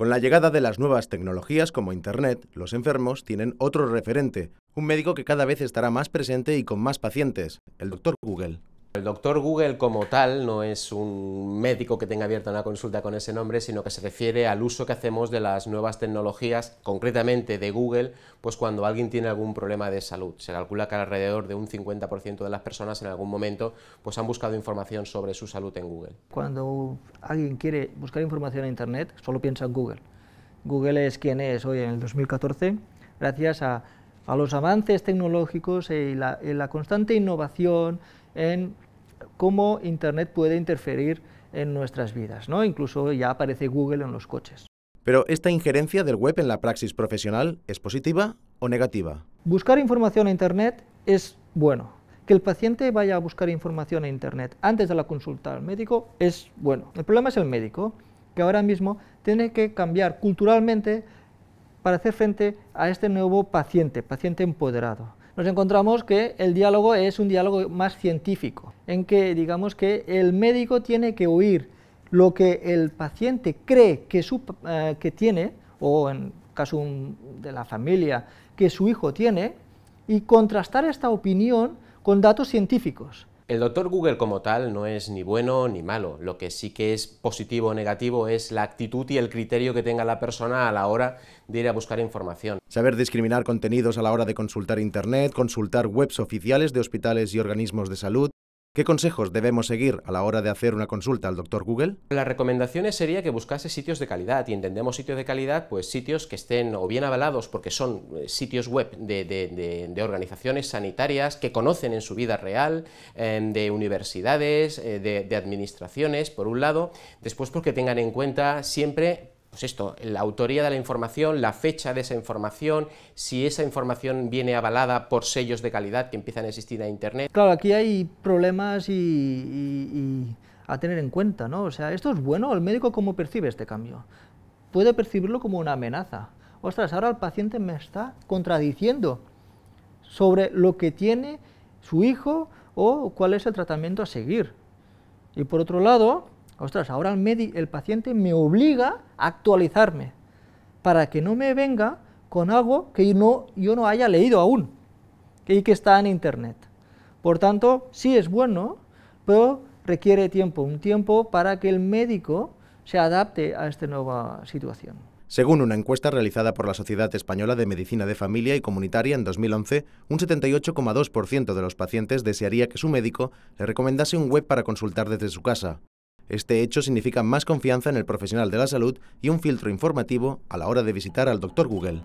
Con la llegada de las nuevas tecnologías como Internet, los enfermos tienen otro referente, un médico que cada vez estará más presente y con más pacientes, el doctor Google. El doctor Google como tal no es un médico que tenga abierta una consulta con ese nombre, sino que se refiere al uso que hacemos de las nuevas tecnologías, concretamente de Google, pues cuando alguien tiene algún problema de salud. Se calcula que alrededor de un 50% de las personas en algún momento pues han buscado información sobre su salud en Google. Cuando alguien quiere buscar información en Internet, solo piensa en Google. Google es quien es hoy en el 2014, gracias a, los avances tecnológicos y la constante innovación, en cómo Internet puede interferir en nuestras vidas. ¿no? Incluso ya aparece Google en los coches. Pero esta injerencia del web en la praxis profesional es positiva o negativa? Buscar información en Internet es bueno. Que el paciente vaya a buscar información en Internet antes de la consulta al médico es bueno. El problema es el médico, que ahora mismo tiene que cambiar culturalmente para hacer frente a este nuevo paciente, paciente empoderado nos encontramos que el diálogo es un diálogo más científico, en que digamos que el médico tiene que oír lo que el paciente cree que, eh, tiene, o en caso de la familia, que su hijo tiene, y contrastar esta opinión con datos científicos. El doctor Google como tal no es ni bueno ni malo, lo que sí que es positivo o negativo es la actitud y el criterio que tenga la persona a la hora de ir a buscar información. Saber discriminar contenidos a la hora de consultar Internet, consultar webs oficiales de hospitales y organismos de salud, ¿Qué consejos debemos seguir a la hora de hacer una consulta al doctor Google? Las recomendaciones sería que buscase sitios de calidad, y entendemos sitios de calidad, pues sitios que estén o bien avalados porque son eh, sitios web de, organizaciones sanitarias que conocen en su vida real, em, de universidades, eh, de administraciones, por un lado, después porque tengan en cuenta siempre pues esto, la autoría de la información, la fecha de esa información, si esa información viene avalada por sellos de calidad que empiezan a existir en Internet. Claro, aquí hay problemas y, a tener en cuenta, ¿no? O sea, ¿esto es bueno? ¿El médico cómo percibe este cambio? Puede percibirlo como una amenaza. Ostras, ahora el paciente me está contradiciendo sobre lo que tiene su hijo o cuál es el tratamiento a seguir. Y por otro lado, ostras, ahora el, paciente me obliga a actualizarme para que no me venga con algo que no, yo no haya leído aún y que está en Internet. Por tanto, sí es bueno, pero requiere tiempo, un tiempo para que el médico se adapte a esta nueva situación. Según una encuesta realizada por la Sociedad Española de Medicina de Familia y Comunitaria en 2011, un 78,2% de los pacientes desearía que su médico le recomendase un web para consultar desde su casa. Este hecho significa más confianza en el profesional de la salud y un filtro informativo a la hora de visitar al Dr. Google.